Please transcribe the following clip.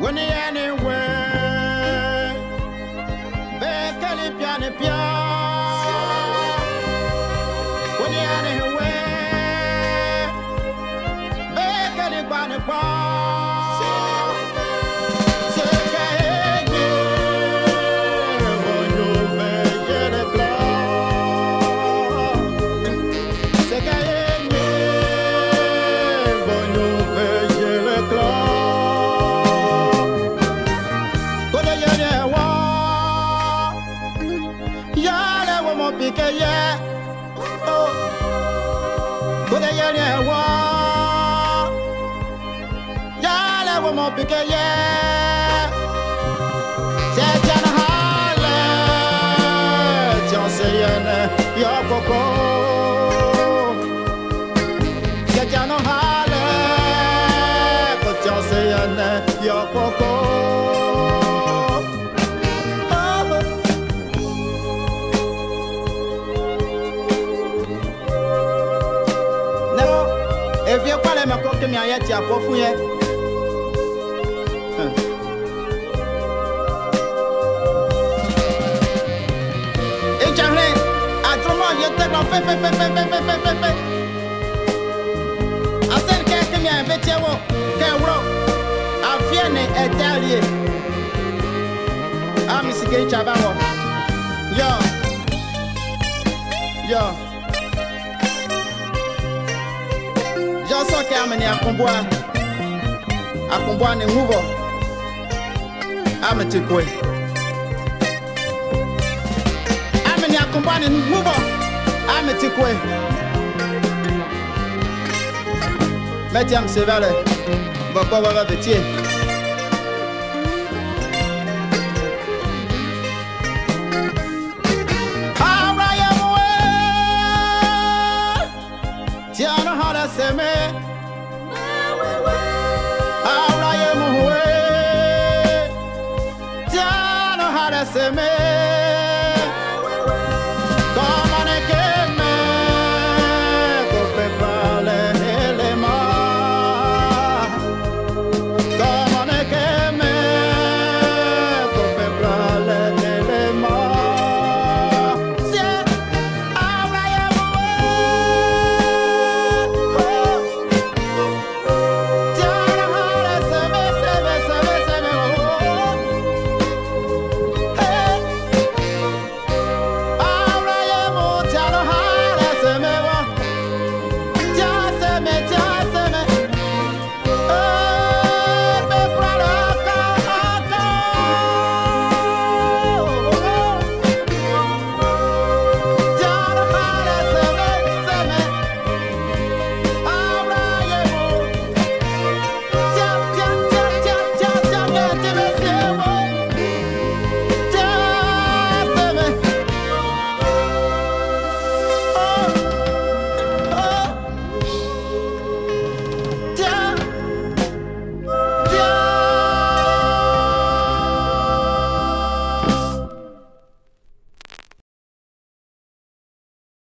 When you're call it piano piano Wani anywhere They kẹyẹ kó ye, ni ẹ wọ yálẹ wọmọ bí kẹyẹ. Evie kwale me ko kemi aye ti apofu ye. Ejahre adromo ye te no fe fe fe fe fe fe fe fe fe. Asen ke kemi aye betie wo ke wro. Afie ne edalie. Ami sike. Yo. Yo. soke amini akumbwa akumbwa ni ngubo amitikwe amini akumbwa ni ngubo amitikwe metiam sevale bakwa baba betie tiana hara seme. Ahora ye muwe, tiana hara seme.